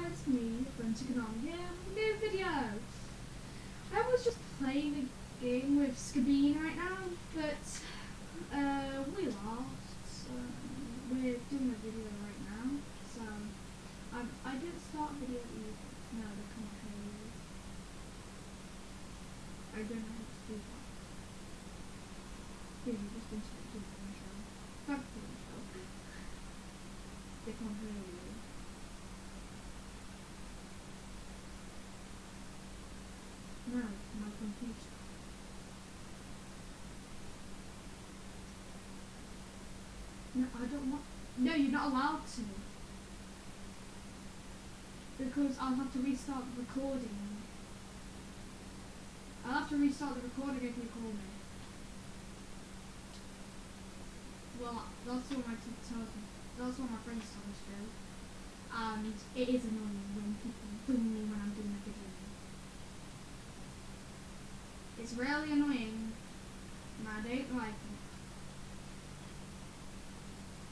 guys, me, Fronticonom here, with a new video. I was just playing a game with Scabine right now, but uh, we lost, so we're doing a video right now, so um, I didn't start video either. No, they come here. I don't know how to do that. Yeah, you just insert the intro. Back to the intro. They can't hear you. No, my computer. No, I don't want. No, you're not allowed to. Because I'll have to restart the recording. I'll have to restart the recording if you call me. Well, that's what my tells me. That's what my friends tell me to do. And it is annoying when people boom me when I'm doing a video. It's really annoying, and I don't like it.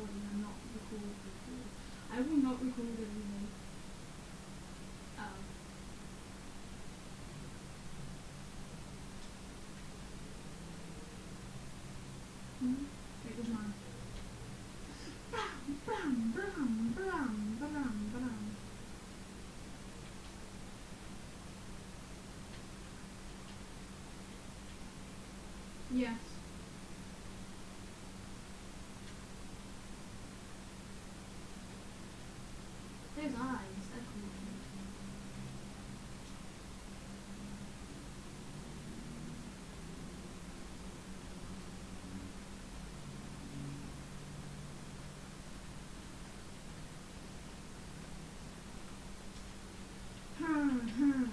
recording and not record. I will not record everything. Oh. Hmm? There's eyes. That's cool. Hmm, hmm.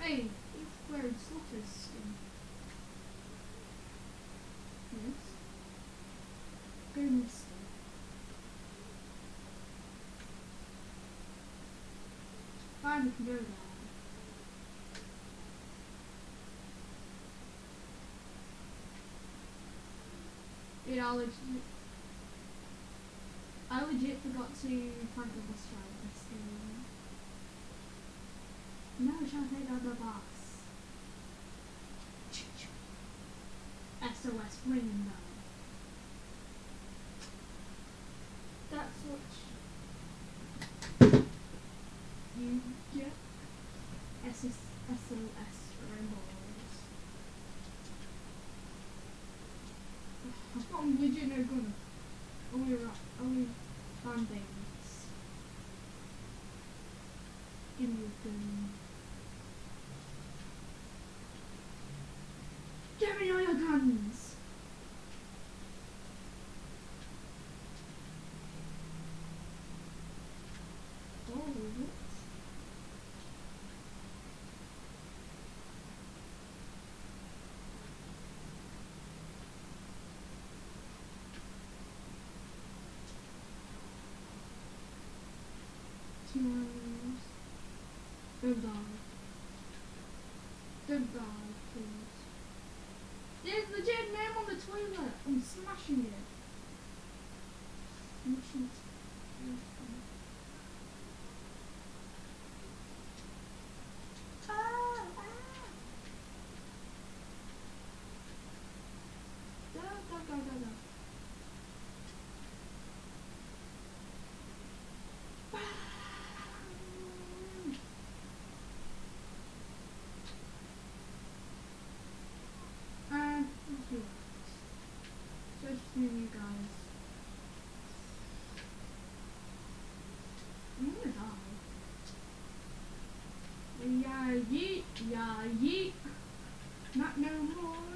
Hey, he's wearing Slaughter's skin. Yes. Misty. Fine, we can go there. Dude, I legit, I legit forgot to find the bus driver this game. No, shall take out the bus. SOS ringing bell. That's what you get. SS, Rainbows. I've got legit no gun. Only, only band-aids. Give me a gun. Give me all your guns! Oh, what? Die. Don't die, please. There's legit name on the toilet. I'm smashing it. Smashing it. Ah, ah. Da, da, da, da, da. Bam. And let's do that. Just me and you guys. I'm gonna die. Yeah, yeet, yeah, yeet. Not no more.